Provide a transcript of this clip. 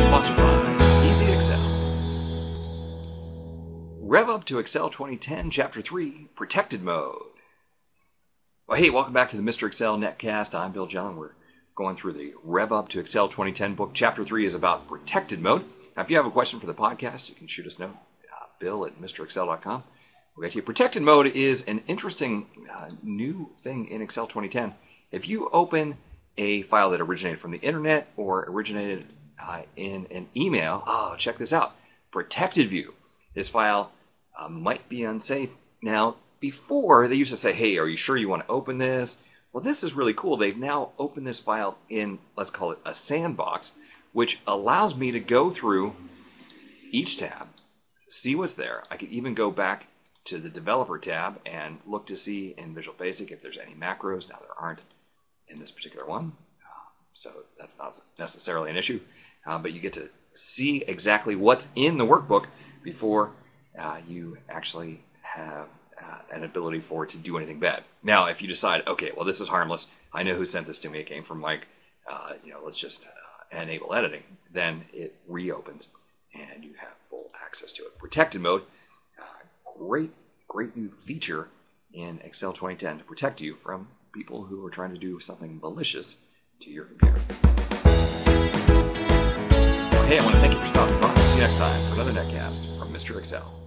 sponsored by Easy Excel. Rev up to Excel 2010, Chapter 3 Protected Mode. Well, hey, welcome back to the Mr. Excel Netcast. I'm Bill Jelen. We're going through the Rev Up to Excel 2010 book. Chapter 3 is about protected mode. Now, if you have a question for the podcast, you can shoot us a note, uh, bill at mrexcel.com. We'll get to you. Protected mode is an interesting uh, new thing in Excel 2010. If you open a file that originated from the internet or originated uh, in an email, oh, check this out. Protected view. This file uh, might be unsafe. Now, before they used to say, hey, are you sure you want to open this? Well, this is really cool. They've now opened this file in, let's call it a sandbox, which allows me to go through each tab, see what's there. I could even go back to the developer tab and look to see in Visual Basic if there's any macros. Now, there aren't in this particular one, so that's not necessarily an issue, uh, but you get to see exactly what's in the workbook before uh, you actually have uh, an ability for it to do anything bad. Now, if you decide, okay, well, this is harmless, I know who sent this to me, it came from Mike, uh, you know, let's just uh, enable editing, then it reopens and you have full access to it. Protected mode, uh, great, great new feature in Excel 2010 to protect you from people who are trying to do something malicious to your computer. Hey, I want to thank you for stopping by. See you next time for another netcast from Mr. Excel.